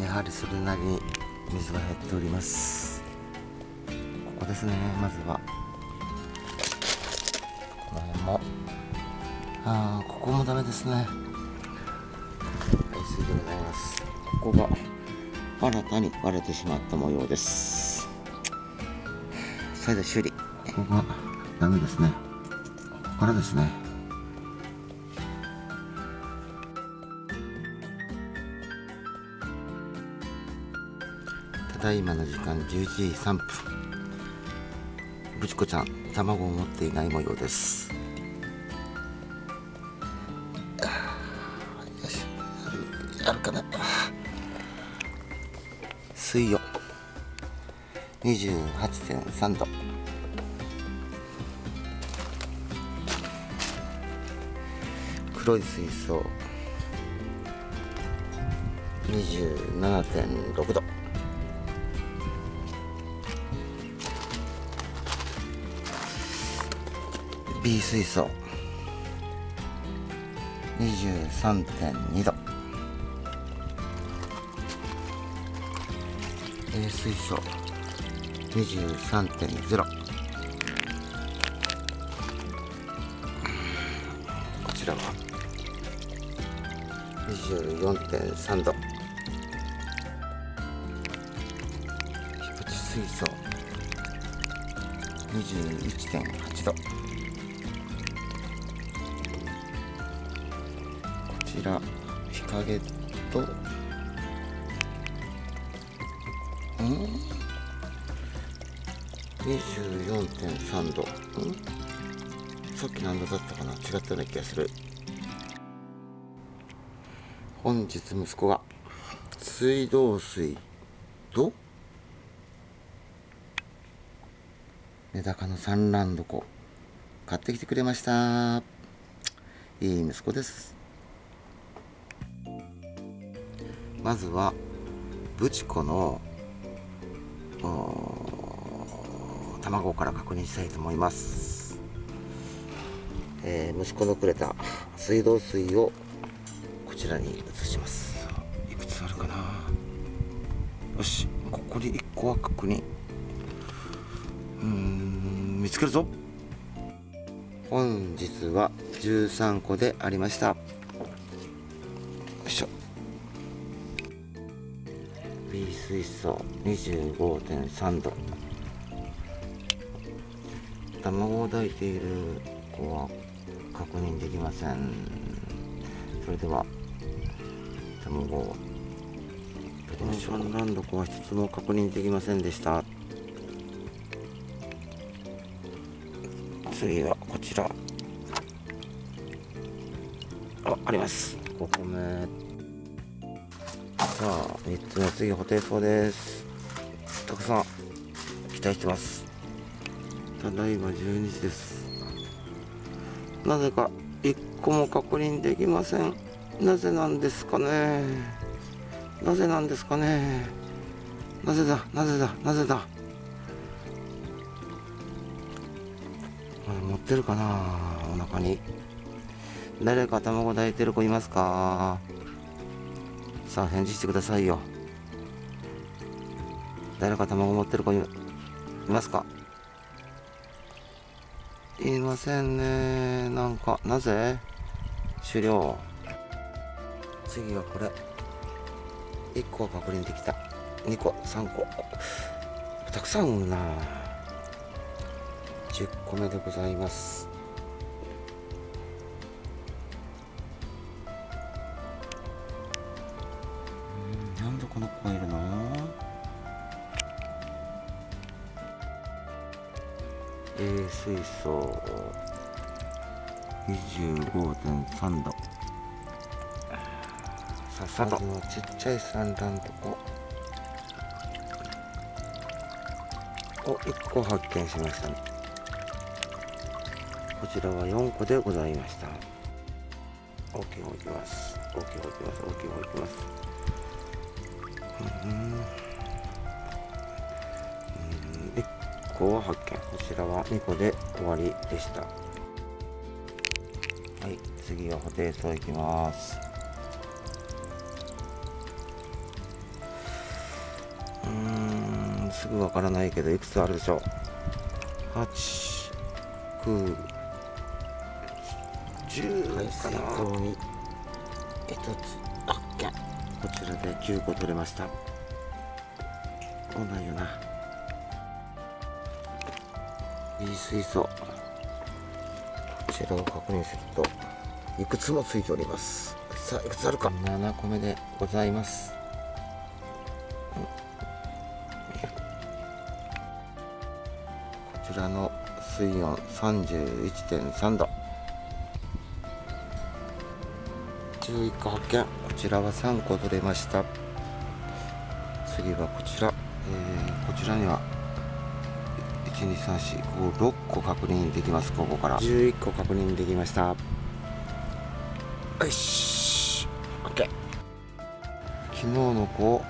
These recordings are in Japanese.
やはりそれなりに水が減っております。ここですねまずは。この辺も。あーここもダメですね。排水でございます。ここが新たに割れてしまった模様です。再度修理。ここがダメですね。ここからですね。ただいまの時間11時3分。ぶちこちゃん卵を持っていない模様です。よしやるやるかな。水温。28.3度。黒い水槽。27.6度。B 水槽23.2度。A 水槽23.0こちらは。24.3度。菊池水槽21.8度。ちら日陰とん？24.3度。ん？さっき何度だったかな？違ったような気がする。本日息子が水道水とメダカの産卵床買ってきてくれました。いい息子です。まずはブチコの卵から確認したいと思います、えー息子のくれた水道水をこちらに移します。いくつあるかな。よしここに1個は確認。うーん見つけるぞ。本日は13個でありました水槽25.3度。卵を抱いている子は確認できません。それでは卵を取りましょう。産卵床は一つも確認できませんでした。次はこちら。ああります。お米。あ3つ目次ホテイソウです。たくさん期待してますただいま12時です。なぜか1個も確認できません。なぜなんですかね。なぜなんですかね。なぜだ。なぜだ。なぜだ。これ持ってるかなお腹に。誰か卵抱いてる子いますか。さあ返事してくださいよ。誰か卵持ってる子いいますか？いませんね。なんかなぜ？終了。次はこれ。1個は確認できた。2個3個。たくさん産むな。10個目でございます。この子がいるの？えー、水槽25.3度。さっさとちっちゃい産卵とこ。を1個発見しましたね。こちらは4個でございました。大きい方いきます。大きい方いきます。大きい方個は発見。こちらは2個で終わりでした。はい次はホテイソウいきます。うんすぐわからないけどいくつあるでしょう。8 9 10海水かなとに一つ発見。こちらで9個取れました。来ないよな。いい水槽こちらを確認するといくつもついております。さあいくつあるか。7個目でございます。こちらの水温31.3度。11個発見。こちらは3個取れました。次はこちら、えーこちらには12345個確認できます。ここから。11個確認できました。よし。OK 昨日の子を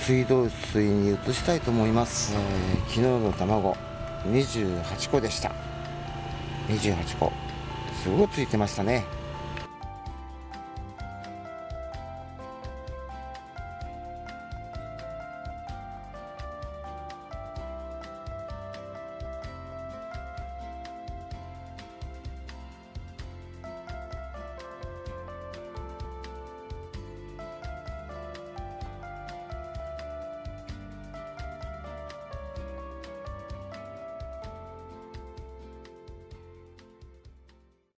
水道水に移したいと思います、えー昨日の卵28個でした。28個。すごいついてましたね